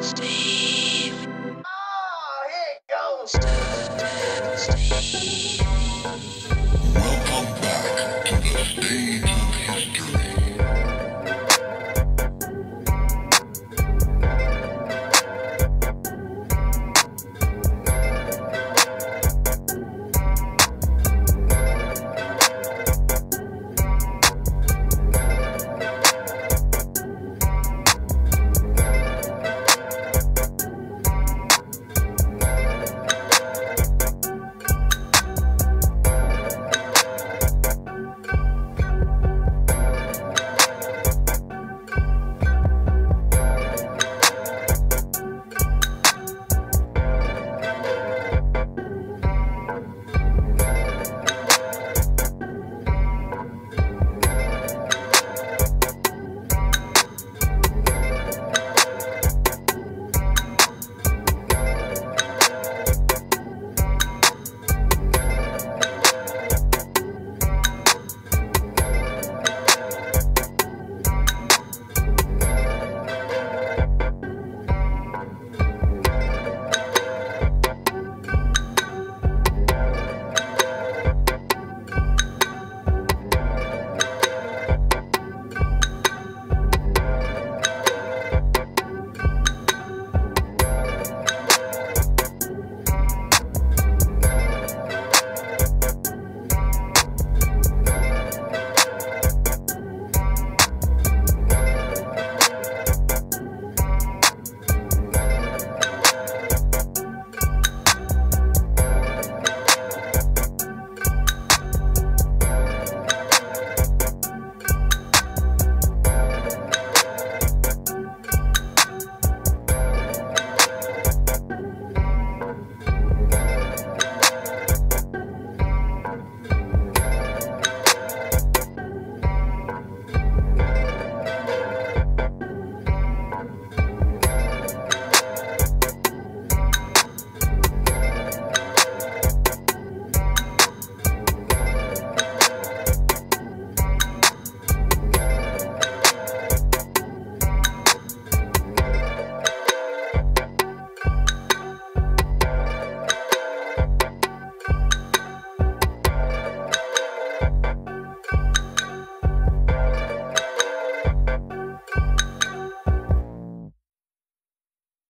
Steve. Oh, here goes. Welcome back to the stage of history.